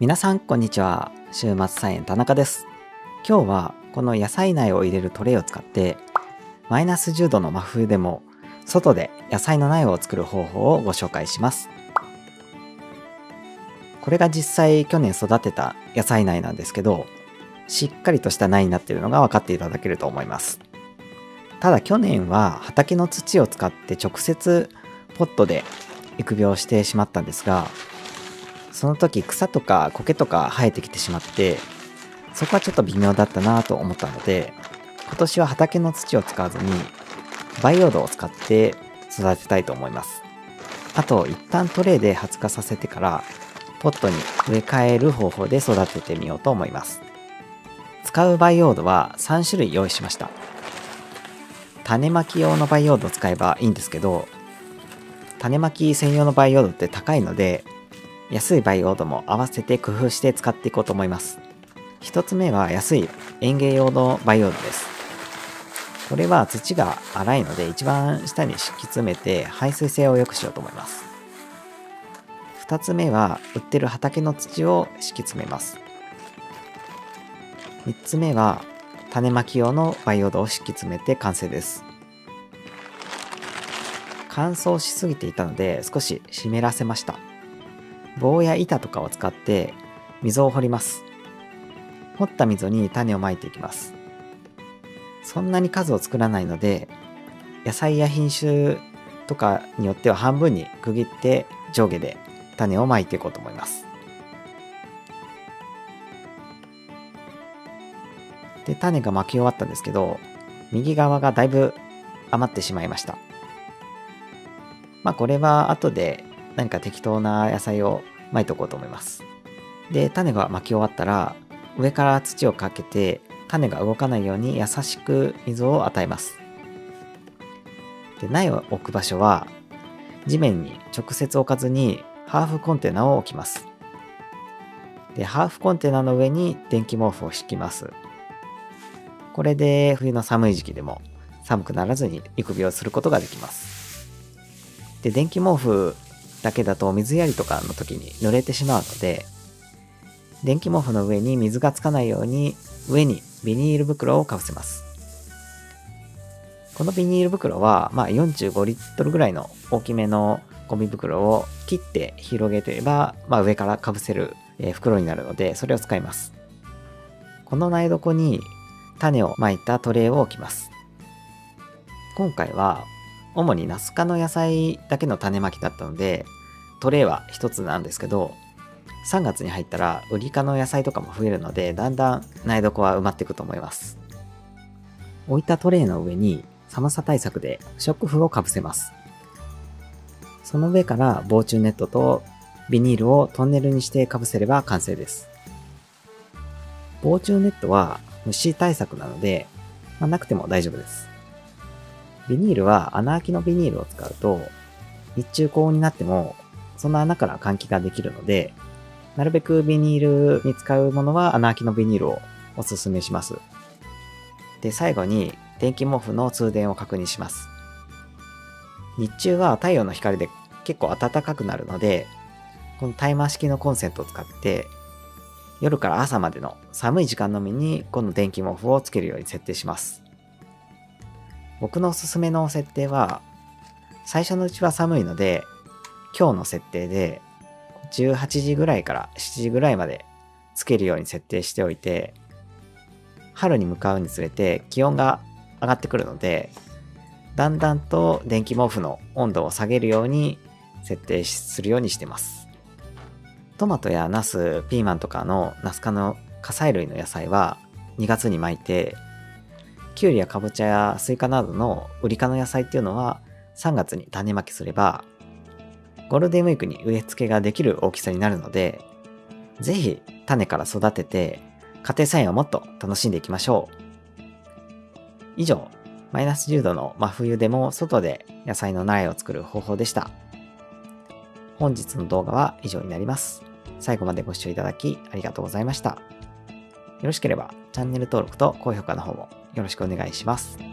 皆さんこんにちは。週末菜園田中です。今日はこの野菜苗を入れるトレイを使ってマイナス10度の真冬でも外で野菜の苗を作る方法をご紹介します。これが実際去年育てた野菜苗なんですけどしっかりとした苗になっているのが分かっていただけると思います。ただ去年は畑の土を使って直接ポットで育苗してしまったんですがその時草とか苔とか生えてきてしまってそこはちょっと微妙だったなと思ったので今年は畑の土を使わずに培養土を使って育てたいと思います。あと一旦トレイで発芽させてからポットに植え替える方法で育ててみようと思います。使う培養土は3種類用意しました。種まき用の培養土を使えばいいんですけど種まき専用の培養土って高いので安い培養土も合わせて工夫して使っていこうと思います。一つ目は安い園芸用の培養土です。これは土が粗いので一番下に敷き詰めて排水性を良くしようと思います。二つ目は売ってる畑の土を敷き詰めます。三つ目は種まき用の培養土を敷き詰めて完成です。乾燥しすぎていたので少し湿らせました。棒や板とかを使って溝を掘ります。掘った溝に種をまいていきます。そんなに数を作らないので、野菜や品種とかによっては半分に区切って上下で種をまいていこうと思います。で、種が巻き終わったんですけど、右側がだいぶ余ってしまいました。まあこれは後で何か適当な野菜を巻いておこうと思います。で、種が巻き終わったら、上から土をかけて、種が動かないように優しく水を与えます。で、苗を置く場所は、地面に直接置かずに、ハーフコンテナを置きます。で、ハーフコンテナの上に電気毛布を敷きます。これで冬の寒い時期でも寒くならずに育苗することができます。で、電気毛布だけだと水やりとかの時に濡れてしまうので、電気毛布の上に水がつかないように上にビニール袋をかぶせます。このビニール袋は、まあ、45リットルぐらいの大きめのゴミ袋を切って広げてれば、まあ、上からかぶせる、え袋になるので、それを使います。この苗床に種をまいたトレイを置きます。今回は主にナス科の野菜だけの種まきだったので、トレイは一つなんですけど、3月に入ったらウリ科の野菜とかも増えるので、だんだん苗床は埋まっていくと思います。置いたトレイの上に寒さ対策で不織布をかぶせます。その上から防虫ネットとビニールをトンネルにしてかぶせれば完成です。防虫ネットは虫対策なので、まあ、なくても大丈夫です。ビニールは穴開きのビニールを使うと、日中高温になっても、その穴から換気ができるので、なるべくビニールに使うものは穴開きのビニールをおすすめします。で、最後に電気毛布の通電を確認します。日中は太陽の光で結構暖かくなるので、このタイマー式のコンセントを使って、夜から朝までの寒い時間のみにこの電気毛布をつけるように設定します。僕のおすすめの設定は、最初のうちは寒いので、今日の設定で、18時ぐらいから7時ぐらいまでつけるように設定しておいて、春に向かうにつれて気温が上がってくるので、だんだんと電気毛布の温度を下げるように設定するようにしてます。トマトやナス、ピーマンとかのナス科の果菜類の野菜は2月に蒔いてきゅうりやかぼちゃやスイカなどのウリ科の野菜っていうのは3月に種まきすればゴールデンウィークに植え付けができる大きさになるのでぜひ種から育てて家庭菜園をもっと楽しんでいきましょう。以上マイナス10度の真冬でも外で野菜の苗を作る方法でした。本日の動画は以上になります。最後までご視聴いただきありがとうございました。よろしければチャンネル登録と高評価の方もよろしくお願いします。